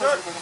Yes, sir.